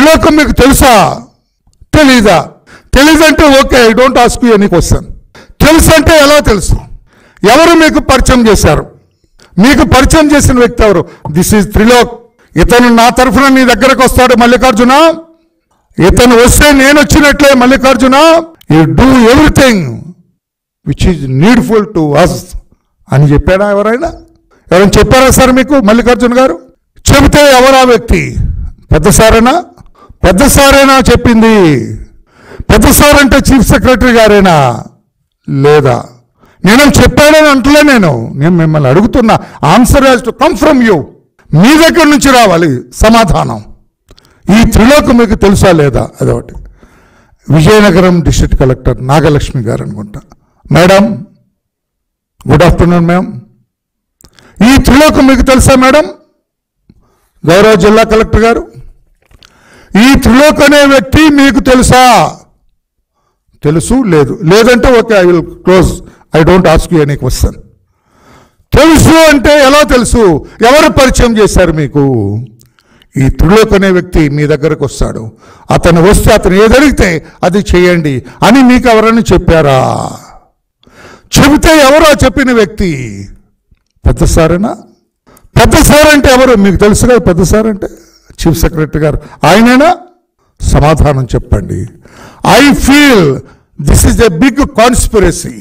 త్రిలోకం మీకు తెలుసా? తెలీదా? తెలీదంటే okay I don't ask you any question తెలుసు అంటే ఎలా తెలుసు? ఎవరు మీకు పరిచయం చేశారు? మీకు పరిచయం చేసిన వ్యక్తి ఎవరు? దిస్ ఈజ్ త్రిలోక్ ఇతను నా తరఫున నీ దగ్గరకు వస్తాడు మల్లికార్జున. ఇతను వస్తే నేను వచ్చినట్లే Mallikarjuna. You do everything which is needful to us అని చెప్పాడా ఎవరైనా? ఎవరైనా చెప్పారా సార్ మీకు మల్లికార్జున గారు? చెబితే ఎవరా వ్యక్తి? పెద్ద సారేనా? పెద్ద సారేనా చెప్పింది? పెద్ద సార్ అంటే చీఫ్ సెక్రటరీ గారేనా? లేదా? నేను చెప్పాడని అంటలే నేను. నేను మిమ్మల్ని అడుగుతున్నా. Answer has to come from you మీ దగ్గర నుంచి రావాలి సమాధానం. ఈ త్రిలోకం మీకు తెలుసా లేదా? అదొకటి. విజయనగరం డిస్ట్రిక్ట్ కలెక్టర్ నాగలక్ష్మి గారు అనుకుంటా. మేడం గుడ్ ఆఫ్టర్నూన్ మ్యామ్ ఈ త్రిలోకం మీకు తెలుసా మేడం? గౌరవ జిల్లా కలెక్టర్ గారు. ఈ త్రిలోక్ అనే వ్యక్తి మీకు తెలుసా? తెలుసు? లేదు. లేదంటే okay I will close. I don't ask you any question. తెలుసు అంటే ఎలా తెలుసు? ఎవరు పరిచయం చేశారు మీకు? ఈ త్రిలోక్ అనే వ్యక్తి మీ దగ్గరకు వస్తాడు. అతను వస్తే అతను ఏదడిగితే అది చేయండి అని మీకు ఎవరైనా చెప్పారా? చెబితే ఎవరో చెప్పిన వ్యక్తి? పెద్ద సారేనా? పెద్ద సార్ అంటే ఎవరు? మీకు తెలుసు కదా పెద్ద సార్ అంటే? చీఫ్ సెక్రటరీ గారు ఆయనైనా సమాధానం చెప్పండి. I feel this is a big conspiracy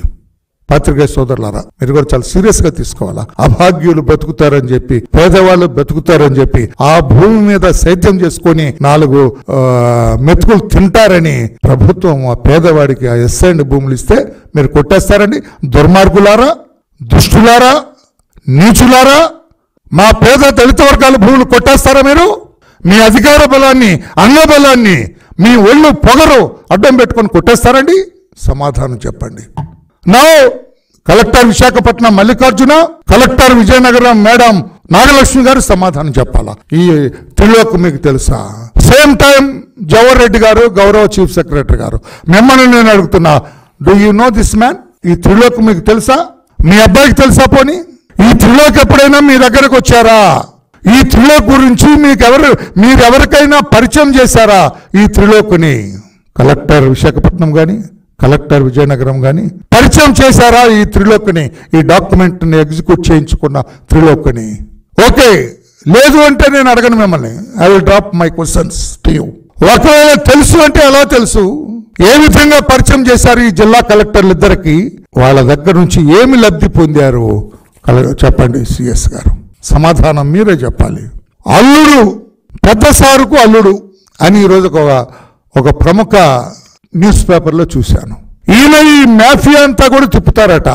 పాత్రికేయ సోదరులారా మీరు కూడా చాలా సీరియస్గా తీసుకోవాలా? అభాగ్యులు బతుకుతారని చెప్పి పేదవాళ్ళు బతుకుతారని చెప్పి ఆ భూమి మీద సేద్యం చేసుకొని నాలుగు మెతుకులు తింటారని ప్రభుత్వం ఆ పేదవాడికి ఆ ఎస్ఐండ్ భూములు ఇస్తే మీరు కొట్టేస్తారండి. దుర్మార్గులారా దుష్టులారా నీచులారా మా పేద దళిత వర్గాల భూములు కొట్టేస్తారా మీరు? మీ అధికార బలాన్ని అన్న బలాన్ని మీ ఒళ్ళు పొగరు అడ్డం పెట్టుకొని కొట్టేస్తారండి? సమాధానం చెప్పండి. నా collector Visakhapatnam Mallikarjuna collector Vizianagaram madam Nagalakshmi గారు సమాధానం చెప్పాలా? ఈ త్రిలోక్ మీకు తెలుసా? సేమ్ టైం జవహర్ రెడ్డి గారు గౌరవ చీఫ్ సెక్రటరీ గారు. మిమ్మల్ని నేను అడుగుతున్నా do you know this man ఈ త్రిలోక్ మీకు తెలుసా? మీ అబ్బాయికి తెలుసా పోనీ? ఈ త్రిలోక్ ఎప్పుడైనా మీ దగ్గరకు వచ్చారా? ఈ త్రిలోక్ గురించి మీకు ఎవరు మీరెవరికైనా పరిచయం చేశారా? ఈ త్రిలోకుని. కలెక్టర్ విశాఖపట్నం కానీ కలెక్టర్ విజయనగరం కానీ పరిచయం చేశారా ఈ త్రిలోకుని? ఈ డాక్యుమెంట్ని ఎగ్జిక్యూట్ చేయించుకున్న త్రిలోకుని. ఓకే లేదు అంటే నేను అడగను మిమ్మల్ని. I will drop my questions to you. ఒకవేళ తెలుసు అంటే ఎలా తెలుసు? ఏ విధంగా పరిచయం చేశారు ఈ జిల్లా కలెక్టర్లు ఇద్దరికి? వాళ్ళ దగ్గర నుంచి ఏమి లబ్ధి పొందారు? చెప్పండి సిఎస్ గారు. సమాధానం మీరే చెప్పాలి. అల్లుడు పెద్ద సారుకు అల్లుడు అని ఈరోజు ఒక ఒక ప్రముఖ న్యూస్ పేపర్లో చూశాను. ఈయన ఈ మాఫియా అంతా కూడా తిప్పుతారట.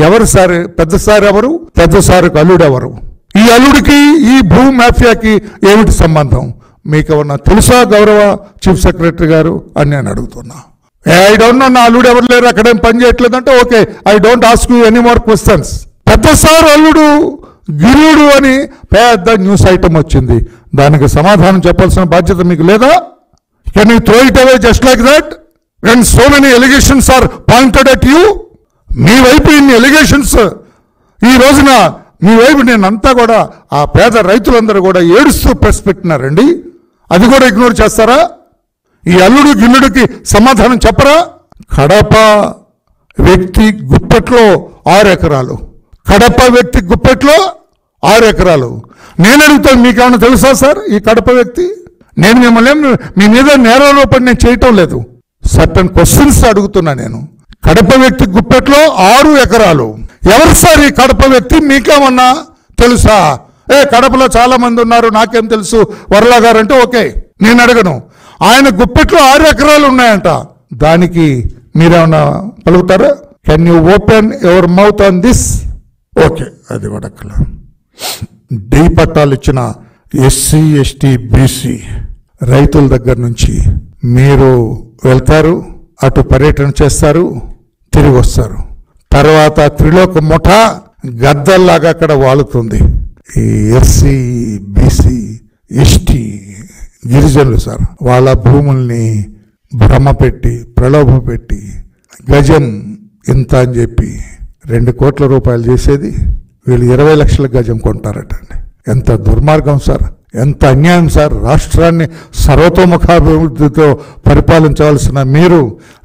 ఎవరు సార్? పెద్ద సార్ ఎవరు? పెద్ద సారుకు అల్లుడు ఎవరు? ఈ అల్లుడికి ఈ భూ మాఫియాకి ఏమిటి సంబంధం? మీకు ఏమన్నా తెలుసా గౌరవ చీఫ్ సెక్రటరీ గారు అని నేను అడుగుతున్నా. ఐ డోంట్ నో నా అల్లుడు ఎవరు లేరు అక్కడేం పని చేయట్లేదంటే okay I don't ask you any more questions. పెద్ద సార్ అల్లుడు గిరుడు అని పెద్ద న్యూస్ ఐటమ్ వచ్చింది. దానికి సమాధానం చెప్పాల్సిన బాధ్యత మీకు లేదా? Can you throw it away just like that when so many allegations are pointed at you మీ వైపు ఇన్ని ఎలిగేషన్స్ ఈ రోజున మీ వైపు నేనంతా కూడా ఆ పేద రైతులందరూ కూడా ఏడుస్తూ ప్రెస్ పెట్టినారండి అది కూడా ఇగ్నోర్ చేస్తారా? ఈ అల్లుడు గిల్లుడికి సమాధానం చెప్పరా? కడప వ్యక్తి గుప్పెట్లో ఆరు ఎకరాలు. కడప వ్యక్తి గుప్పెట్లో ఆరు ఎకరాలు. నేను అడుగుతాను మీకేమైనా తెలుసా సార్ ఈ కడప వ్యక్తి? నేను మిమ్మల్ని ఏం మీ మీద నేరారోపణ నేను చేయటం లేదు. సర్టన్ క్వశ్చన్స్ అడుగుతున్నా నేను. కడప వ్యక్తి గుప్పెట్లో ఆరు ఎకరాలు. ఎవరు సార్ ఈ కడప వ్యక్తి? మీకేమన్నా తెలుసా? ఏ కడపలో చాలా మంది ఉన్నారు నాకేం తెలుసు. వరలా గారు అంటే ఓకే నేను అడగను. ఆయన గుప్పెట్లో ఆరు ఎకరాలు ఉన్నాయంట. దానికి మీరేమన్నా పలుకుతారా? Can you open your mouth on this okay అది వడక్కల డి పట్టాలు ఇచ్చిన ఎస్సీ ఎస్టీ బీసీ రైతుల దగ్గర నుంచి మీరు వెళ్తారు అటు పర్యటన చేస్తారు తిరిగి వస్తారు. తర్వాత త్రిలోక ముఠ గద్దల్లాగా అక్కడ వాలుతుంది. ఈ ఎస్సీ బీసీ ఎస్టీ గిరిజనులు సార్ వాళ్ళ భూముల్ని భ్రమ పెట్టి ప్రలోభ పెట్టి గజం ఇంత అని చెప్పి రెండు కోట్ల రూపాయలు చేసేది వీళ్ళు ఇరవై లక్షల గజం కొంటారట అండి. ఎంత దుర్మార్గం సార్. ఎంత అన్యాయం సార్. రాష్ట్రాన్ని సర్వతోముఖాభివృద్ధితో పరిపాలించవలసిన మీరు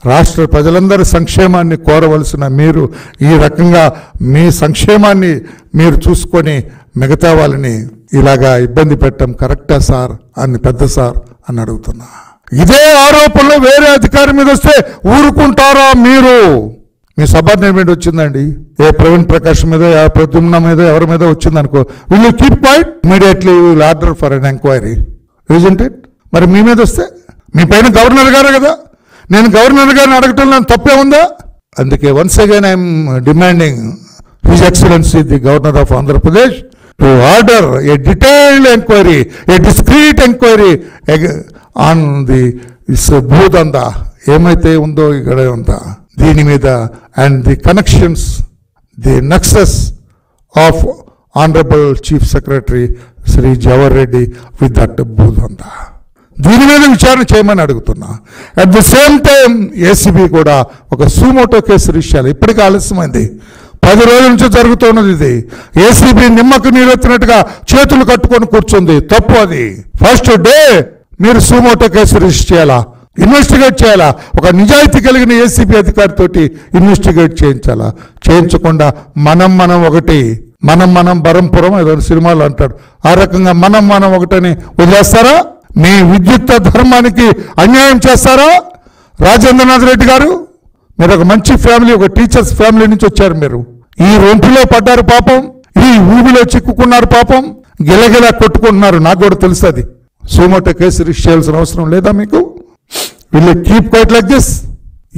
రాష్ట్ర ప్రజలందరి సంక్షేమాన్ని కోరవలసిన మీరు ఈ రకంగా మీ సంక్షేమాన్ని మీరు చూసుకొని మిగతా వాళ్ళని ఇలాగా ఇబ్బంది పెట్టడం కరెక్టా సార్ అని పెద్ద సార్ అని అడుగుతున్నా. ఇదే ఆరోపణలు వేరే అధికారి మీద వస్తే ఊరుకుంటారా మీరు? మీ సబార్డినేట్ వచ్చిందండి. ఏ ప్రవీణ్ ప్రకాష్ మీద ప్రద్యుమ్న మీద ఎవరి మీద వచ్చింది అనుకో will you keep point immediately will order for an enquiry రీజంట్ it మరి మీ మీద వస్తే మీ పైన గవర్నర్ గారే కదా. నేను గవర్నర్ గారిని అడగటం నాకు తప్పే ఉందా? అందుకే once again I'm demanding his excellency the governor of Andhra Pradesh to order a detailed enquiry a discreet enquiry on the is భూదంద ఏమైతే ఉందో ఇక్కడ ఉందా? దీని మీద and the connections the nexus of honourable chief secretary Shri Jawahar Reddy with that భూదంద దీని మీద విచారణ చేయమని అడుగుతున్నా. At the same time ACB కూడా ఒక సూమోటో కేసు రిషాలు ఇప్పటికీ ఆలస్యమైంది. పది రోజుల నుంచి జరుగుతున్నది ఇది. ఏసీబీ నిమ్మకు నీరెత్తినట్టుగా చేతులు కట్టుకొని కూర్చుంది. తప్పు అది. ఫస్ట్ డే మీరు సూమోటో కేసు రిజిస్టర్ చేయాలా? ఇన్వెస్టిగేట్ చేయాలా? ఒక నిజాయితీ కలిగిన ఏసీబీ అధికారితో ఇన్వెస్టిగేట్ చేయించాలా? చేయించకుండా మనం మనం ఒకటి మనం మనం బరంపురం ఏదో సినిమాలు అంటాడు. ఆ రకంగా మనం మనం ఒకటని వదిలేస్తారా? మీ విద్యుత్ ధర్మానికి అన్యాయం చేస్తారా? రాజేంద్రనాథ్ రెడ్డి గారు మీరు ఒక మంచి ఫ్యామిలీ ఒక టీచర్స్ ఫ్యామిలీ నుంచి వచ్చారు మీరు. ఈ రొంపిలో పడ్డారు పాపం ఈ ఊబిలో చిక్కుకున్నారు పాపం గిలగిలా కొట్టుకుంటున్నారు. నాకు కూడా తెలుసు అది. సోమోటో కేసు రిజిస్టర్ చేయాల్సిన అవసరం లేదా మీకు? వీళ్ళు కీప్ క్వైట్ లైక్ దిస్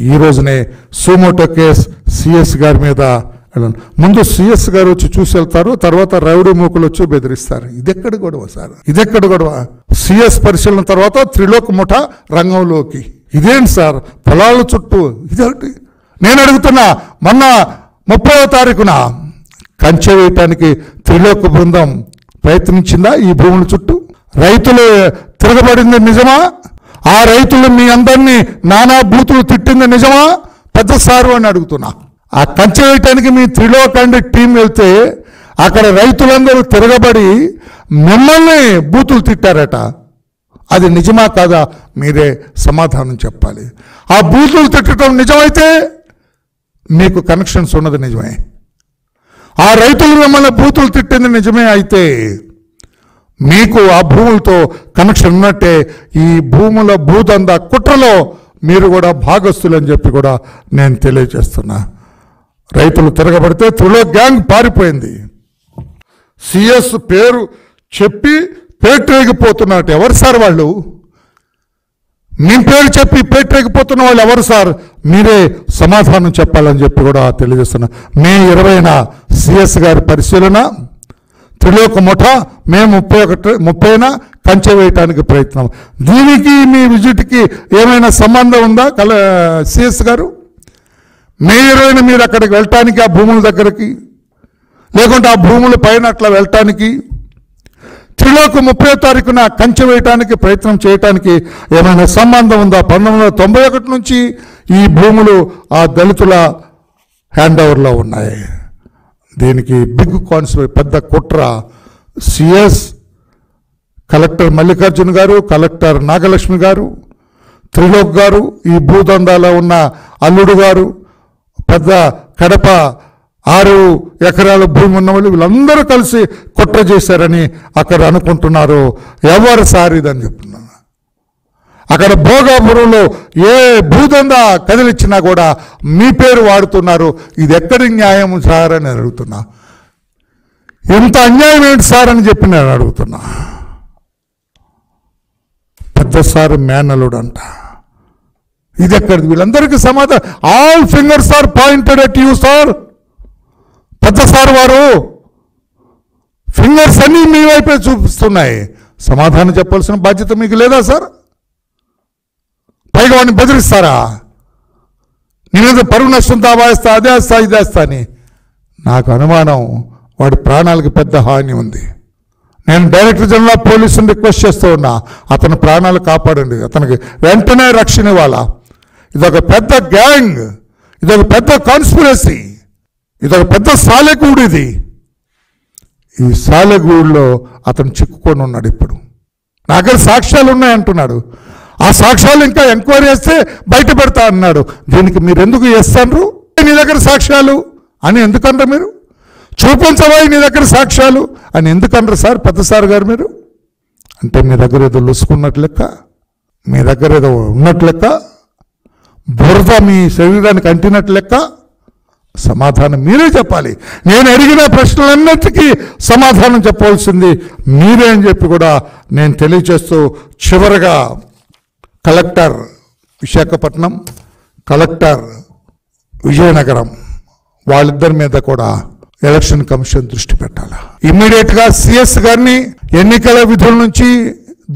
ఈ రోజునే సోమోటో కేస్ సిఎస్ గారి మీద వెళ్ళను. ముందు సిఎస్ గారు వచ్చి చూసి వెళ్తారు తర్వాత రౌడీ మూకులు వచ్చి బెదిరిస్తారు. ఇదెక్కడ గొడవ సార్? ఇదెక్కడ గొడవ? సిఎస్ పరిశీలన తర్వాత త్రిలోక్ ముఠ రంగంలోకి. ఇదేంటి సార్? పొలాల చుట్టూ. ఇదేంటి? నేను అడుగుతున్నా మొన్న ముప్పైవ తారీఖున కంచె వేయటానికి త్రిలోక బృందం ప్రయత్నించిందా ఈ భూముల చుట్టూ? రైతులు తిరగబడింది నిజమా? ఆ రైతులు మీ అందరినీ నానా బూతులు తిట్టింది నిజమా? పెద్ద సారు అని అడుగుతున్నా. ఆ కంచె వేయటానికి మీ త్రిలోకండి టీం వెళ్తే అక్కడ రైతులందరూ తిరగబడి మిమ్మల్ని బూతులు తిట్టారట. అది నిజమా కాదా? మీరే సమాధానం చెప్పాలి. ఆ బూతులు తిట్టడం నిజమైతే మీకు కనెక్షన్స్ ఉన్నది నిజమే. ఆ రైతులు మిమ్మల్ని బూతులు తిట్టింది నిజమే అయితే మీకు ఆ భూములతో కనెక్షన్ ఉన్నట్టే ఈ భూముల భూదంద కుట్రలో మీరు కూడా భాగస్తులని చెప్పి కూడా నేను తెలియజేస్తున్నా. రైతులు తిరగబడితే త్రిలో గ్యాంగ్ పారిపోయింది. సిఎస్ పేరు చెప్పి పేట్రేగిపోతున్నట్టు ఎవరు సార్ వాళ్ళు? మీ పేరు చెప్పి పేట్రేగిపోతున్న వాళ్ళు ఎవరు సార్? మీరే సమాధానం చెప్పాలని చెప్పి కూడా తెలియజేస్తున్నా. మే ఇరవైన సిఎస్ గారి పరిశీలన త్రిలోక ముఠ మే ముప్పై ఒకటి ముప్పైన కంచె వేయటానికి ప్రయత్నం. దీనికి మీ విజిట్కి ఏమైనా సంబంధం ఉందా? కల సిఎస్ గారు? మేయర్ అయిన మీరు అక్కడికి వెళ్ళటానికి ఆ భూముల దగ్గరికి? లేకుంటే ఆ భూముల పైన అట్లా వెళ్ళటానికి? త్రిలోక ముప్పై తారీఖున కంచె వేయటానికి ప్రయత్నం చేయటానికి ఏమైనా సంబంధం ఉందా? పంతొమ్మిది వందల తొంభై ఒకటి నుంచి ఈ భూములు ఆ దళితుల హ్యాండ్ ఓవర్లో ఉన్నాయి. దీనికి బిగ్ కాన్సిక్వెన్స్ పెద్ద కుట్ర సిఎస్ కలెక్టర్ మల్లికార్జున్ గారు కలెక్టర్ నాగలక్ష్మి గారు త్రిలోక్ గారు ఈ భూదందాలో ఉన్న అల్లుడు గారు పెద్ద కడప ఆరు ఎకరాల భూమి ఉన్న వాళ్ళు వీళ్ళందరూ కలిసి కుట్ర చేశారని అక్కడ అనుకుంటున్నారు. ఎవరు సార్ చెప్తున్నారు? చెప్తున్నాను అక్కడ భోగాపురంలో ఏ భూదందా కదిలిచ్చినా కూడా మీ పేరు వాడుతున్నారు. ఇది ఎక్కడి న్యాయం సార్ అని అడుగుతున్నా. ఎంత అన్యాయం ఏంటి సార్ అని చెప్పి నేను అడుగుతున్నా. పెద్ద సార్ మేనలుడు అంట ఇది ఎక్కడిది? వీళ్ళందరికీ సమాధానం. All fingers are pointed at you sir. పెద్ద సార్ వారు. ఫింగర్స్ అన్నీ మీ వైపే చూపిస్తున్నాయి. సమాధానం చెప్పాల్సిన బాధ్యత మీకు లేదా సార్? పైగా వాడిని బెదిరిస్తారా? నేనేదో పరువు నష్టం దాబాయిస్తా అదే వేస్తా ఇదే వేస్తా అని. నాకు అనుమానం వాడి ప్రాణాలకు పెద్ద హాని ఉంది. నేను డైరెక్టర్ జనరల్ పోలీసుని రిక్వెస్ట్ చేస్తూ ఉన్నా అతని ప్రాణాలు కాపాడండి. అతనికి వెంటనే రక్షణ ఇవ్వాలా? ఇదొక పెద్ద గ్యాంగ్ ఇదొక పెద్ద కాన్స్పిరసీ ఇదొక పెద్ద సాలెగూడు ఇది. ఈ సాలెగూడులో అతను చిక్కుకొని ఉన్నాడు ఇప్పుడు. నా దగ్గర సాక్ష్యాలు ఉన్నాయంటున్నాడు. ఆ సాక్ష్యాలు ఇంకా ఎంక్వైరీ చేస్తే బయట పెడతా అన్నాడు. దీనికి మీరు ఎందుకు చేస్తాను నీ దగ్గర సాక్ష్యాలు? అని ఎందుకంటారు మీరు? చూపించవా నీ దగ్గర సాక్ష్యాలు? అని ఎందుకంటారు సార్? పెద్ద సార్ గారు మీరు? అంటే మీ దగ్గర ఏదో లుసుకున్నట్టు లెక్క? మీ దగ్గర ఏదో ఉన్నట్టు లెక్క? బురద మీ శరీరానికి అంటినట్టు లెక్క? సమాధానం మీరే చెప్పాలి. నేను అడిగిన ప్రశ్నలన్నిటికీ సమాధానం చెప్పవలసింది మీరే అని చెప్పి కూడా నేను తెలియచేస్తూ చివరగా కలెక్టర్ విశాఖపట్నం కలెక్టర్ విజయనగరం వాళ్ళిద్దరి మీద కూడా ఎలక్షన్ కమిషన్ దృష్టి పెట్టాలా? ఇమ్మీడియట్గా సిఎస్ గారిని ఎన్నికల విధుల నుంచి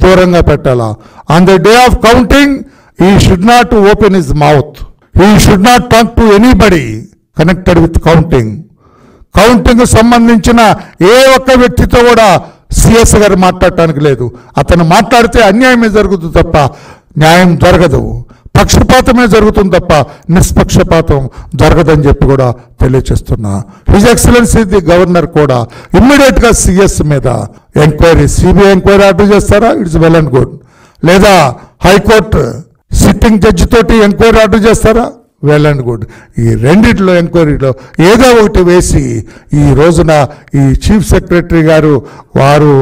దూరంగా పెట్టాలా? On the day of counting he should not open his mouth he should not talk to anybody connected with counting counting సంబంధించిన ఏ ఒక్క వ్యక్తితో కూడా సిఎస్ గారు మాట్లాడటానికి లేదు. అతను మాట్లాడితే అన్యాయమే జరుగుతుంది తప్ప న్యాయం జరగదు. పక్షపాతమే జరుగుతుంది తప్ప నిష్పక్షపాతం జరగదని చెప్పి కూడా తెలియచేస్తున్నా. హిజ్ ఎక్సలెన్సీ ది గవర్నర్ కూడా ఇమ్మీడియట్గా సిఎస్ మీద ఎంక్వైరీ సిబిఐ ఎంక్వైరీ ఆర్డర్ చేస్తారా? It's well and good. లేదా హైకోర్టు సిట్టింగ్ జడ్జి తోటి ఎంక్వైరీ ఆర్డర్ చేస్తారా? Well and good. ఈ రెండిట్లో ఎంక్వైరీలో ఏదో ఒకటి వేసి ఈ రోజున ఈ చీఫ్ సెక్రటరీ గారు వారు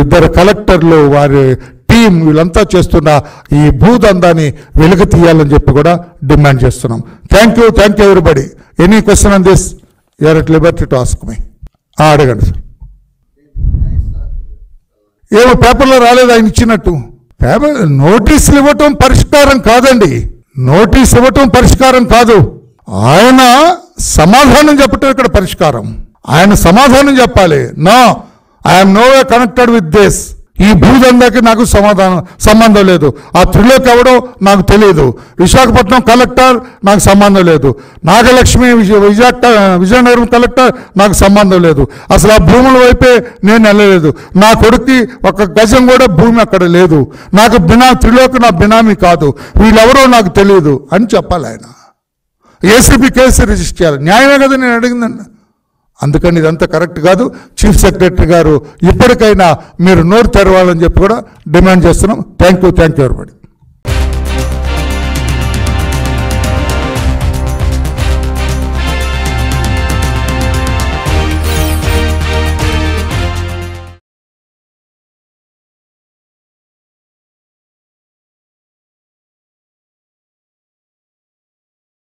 ఇద్దరు కలెక్టర్లు వారి టీం వీళ్ళంతా చేస్తున్న ఈ భూదందాన్ని వెలుగు తీయాలని చెప్పి కూడా డిమాండ్ చేస్తున్నాం. Thank you thank you everybody any question on this you are at liberty to ask me అడగండి సార్. ఏమో పేపర్లో రాలేదు ఆయన ఇచ్చినట్టు. పేపర్ నోటీసులు ఇవ్వటం పరిష్కారం కాదండి. నోటీస్ ఇవ్వటం పరిష్కారం కాదు. ఆయన సమాధానం చెప్పటం ఇక్కడ పరిష్కారం. ఆయన సమాధానం చెప్పాలి. No I'm no connected with this ఈ భూదందాకి నాకు సమాధానం సంబంధం లేదు. ఆ త్రిలోక్ ఎవడో నాకు తెలియదు విశాఖపట్నం కలెక్టర్ నాకు సంబంధం లేదు. నాగలక్ష్మి విజయ విజయ విజయనగరం కలెక్టర్ నాకు సంబంధం లేదు. అసలు ఆ భూముల వైపే నేను వెళ్ళలేదు. నా కొడుక్కి ఒక గజం కూడా భూమి అక్కడ లేదు. నాకు బినా త్రిలోక్ నా బినామీ కాదు. వీళ్ళెవరో నాకు తెలియదు అని చెప్పాలి ఆయన. ఏసీబీ కేసు రిజిస్టర్ చేయాలి. న్యాయమే కదా నేను అడిగిందన్నా. అందుకని ఇదంతా కరెక్ట్ కాదు. చీఫ్ సెక్రటరీ గారు ఇప్పటికైనా మీరు నోరు తెరవాలని చెప్పి కూడా డిమాండ్ చేస్తున్నాం. Thank you thank you everybody.